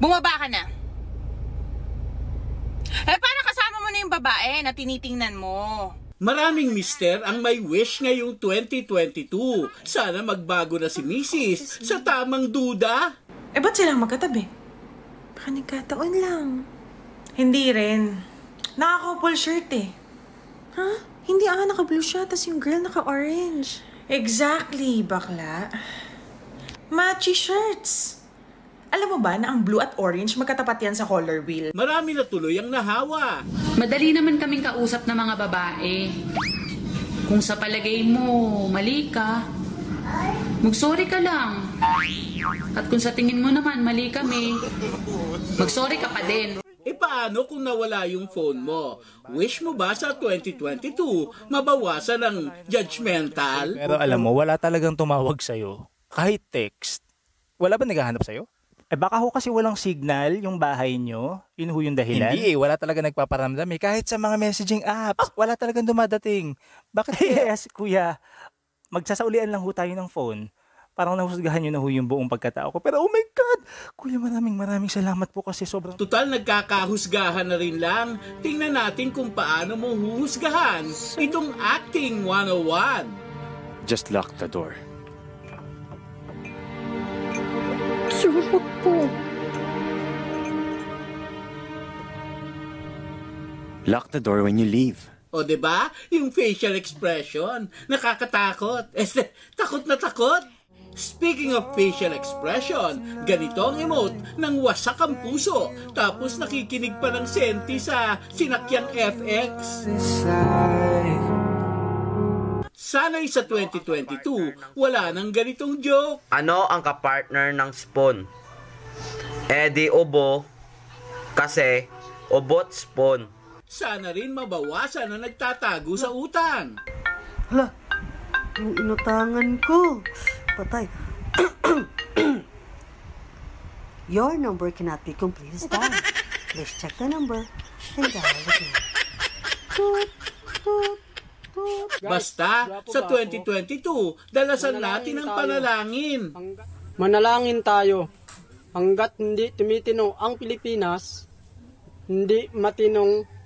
Bumaba ka na. Eh, para kasama mo na yung babae na tinitingnan mo. Maraming mister ang may wish ngayong 2022. Sana magbago na si Mrs. sa tamang duda. Eh, ba't silang magkatabi? Baka nagkataon lang. Hindi rin. Naka-couple shirt eh. Ha? Hindi ah, naka-blue siya, tas yung girl naka-orange. Exactly, bakla. Matchy shirts. Alam mo ba na ang blue at orange magkatapat yan sa color wheel? Marami na tuloy ang nahawa. Madali naman kaming kausap ng mga babae. Kung sa palagay mo, mali ka, mag-sorry ka lang. At kung sa tingin mo naman, mali kami, mag-sorry ka pa din. E paano kung nawala yung phone mo? Wish mo ba sa 2022 mabawasan ng judgmental? Pero alam mo, wala talagang tumawag sa'yo. Kahit text. Wala ba naghahanap sa'yo? Eh baka ho kasi walang signal yung bahay nyo. Yun ho yung dahilan. Hindi eh, wala talaga nagpaparamdam eh. Kahit sa mga messaging apps, wala talagang dumadating. Bakit kaya? yes, kuya. Magsasaulian lang ho tayo ng phone. Parang nahusgahan nyo na ho yung buong pagkatao ko. Pero oh my God! Kuya, maraming maraming salamat po kasi sobrang... Tutal nagkakahusgahan na rin lang. Tingnan natin kung paano mo huhusgahan itong acting 101. Just lock the door. Sir, Lock the door when you leave. O 'di ba? Yung facial expression, nakakatakot. Este, takot na takot. Speaking of facial expression, ganito ang emote ng wasak ang puso tapos nakikinig pa ng senti sa sinakyang FX. Sana'y sa 2022, wala nang ganitong joke. Ano ang kapartner ng spoon? Eddie Obo kasi obot spoon. Sana rin mabawasan na nagtatago sa utang. Hala, yung inutangan ko. Patay. Your number cannot be completed dial. Please check the number and dial again. Toot, toot, toot. Basta, sa 2022, dalasan natin ang panalangin. Manalangin tayo. Hanggat hindi tumitino ang Pilipinas, hindi matinong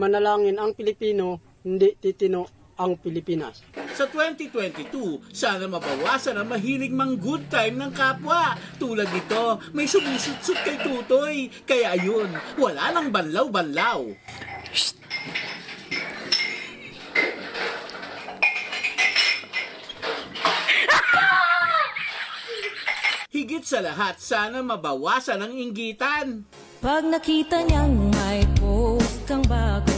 manalangin ang Pilipino, hindi titino ang Pilipinas. Sa 2022, sana mabawasan ang mahilig mang good time ng kapwa. Tulad nito, may sumusut-sut kay Tutoy. Kaya ayun, wala nang banlaw-banlaw. Higit sa lahat, sana mabawasan ang inggitan. Pag nakita niyang may post kang bago,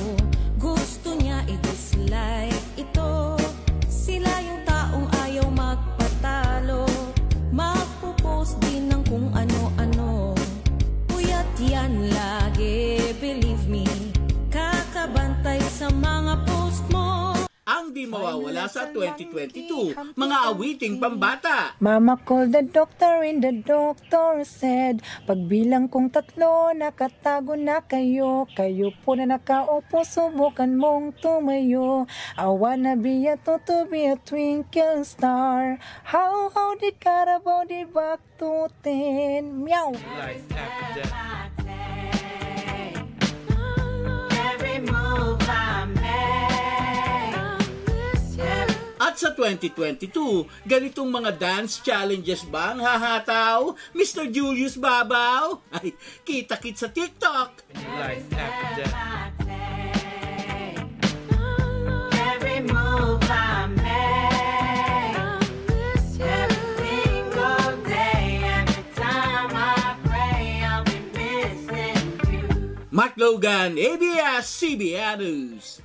magpo-post din ng kung ano-ano. Puyat yan lagi, believe me, kakabantay sa mga post mo. Ang di mawawala sa 2022, mga awiting pambata. Mama called the doctor and the doctor said Pagbilang kong tatlo, nakatago na kayo Kayo po na nakaupo, subukan mong tumayo I wanna be a to, to be a twinkle star How, how did Carabao di back to ten? Meow! Life after death. Sa 2022, ganitong mga dance challenges ba ang hahataw? Mr. Julius Babaw? Ay, kita-kit sa TikTok. Life after death. Every move I make. Mark Logan, ABS-CBN News.